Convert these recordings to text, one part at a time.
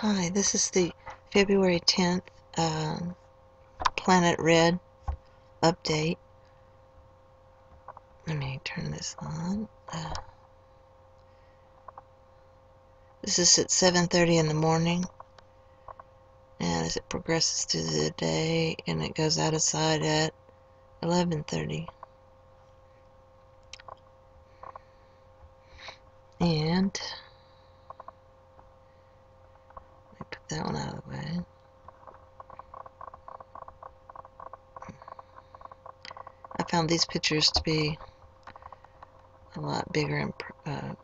Hi, this is the February 10th um, Planet Red update. Let me turn this on. Uh, this is at 7.30 in the morning. And as it progresses through the day, and it goes out of sight at 11.30. And that one out of the way. I found these pictures to be a lot bigger and uh,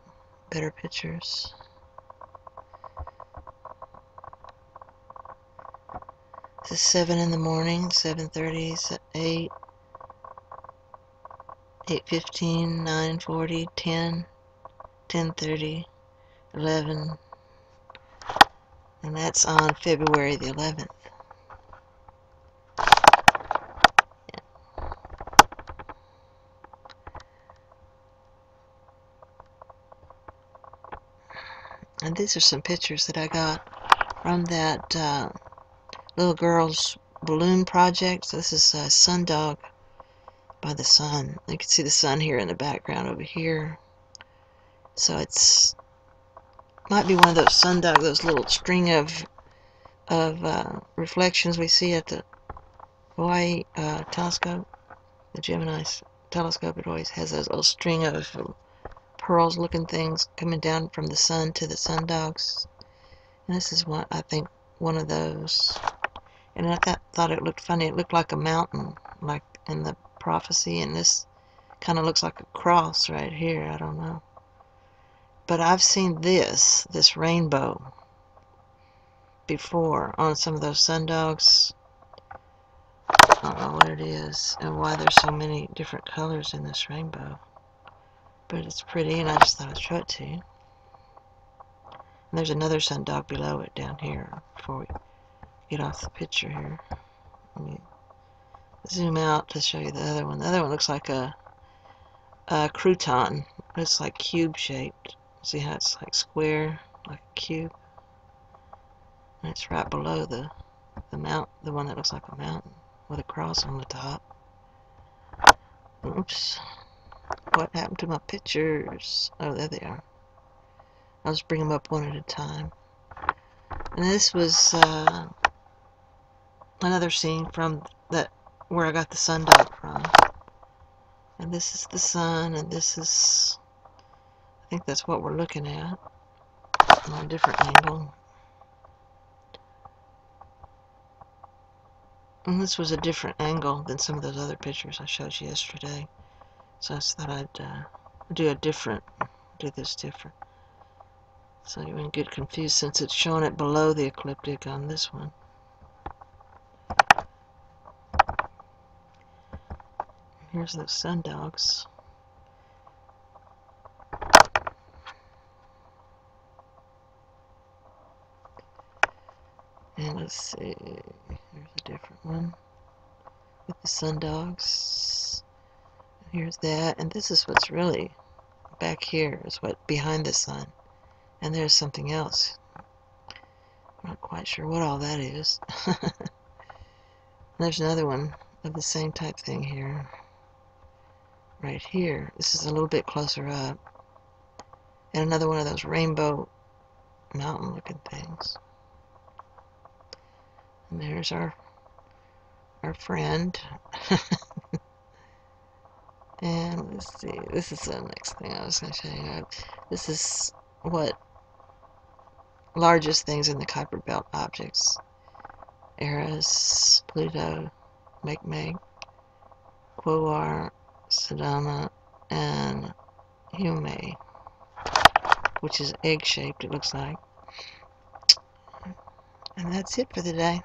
better pictures. This is 7 in the morning, 7.30, 8, 8.15, 9.40, 10, 10.30, 11, and that's on February the 11th. And these are some pictures that I got from that uh, little girl's balloon project. So this is a sundog by the sun. You can see the sun here in the background over here. So it's might be one of those sundog, those little string of of uh, reflections we see at the Hawaii uh, telescope, the Gemini telescope. It always has those little string of pearls-looking things coming down from the sun to the sundogs. And this is one, I think, one of those. And I th thought it looked funny. It looked like a mountain, like in the prophecy, and this kind of looks like a cross right here. I don't know. But I've seen this, this rainbow, before on some of those sundogs. I don't know what it is and why there's so many different colors in this rainbow. But it's pretty and I just thought I'd show it to you. And there's another sundog below it down here before we get off the picture here. Let me zoom out to show you the other one. The other one looks like a, a crouton. It's like cube shaped. See how it's like square, like a cube? And it's right below the the mount, the one that looks like a mountain with a cross on the top. Oops. What happened to my pictures? Oh, there they are. I'll just bring them up one at a time. And this was uh, another scene from that where I got the sundog from. And this is the sun, and this is I think that's what we're looking at on a different angle. And this was a different angle than some of those other pictures I showed you yesterday. So I thought I'd uh, do a different, do this different. So you wouldn't get confused since it's showing it below the ecliptic on this one. Here's the sun dogs. And let's see, here's a different one with the sundogs. Here's that, and this is what's really back here is what behind the sun. And there's something else. I'm not quite sure what all that is. there's another one of the same type thing here. Right here. This is a little bit closer up. And another one of those rainbow mountain looking things. And there's our our friend. let's see, this is the next thing I was going to show you. This is what largest things in the Kuiper Belt objects. Eris, Pluto, Makemake, Quaoar, Sedna, and Haumea, which is egg-shaped, it looks like. And that's it for the day.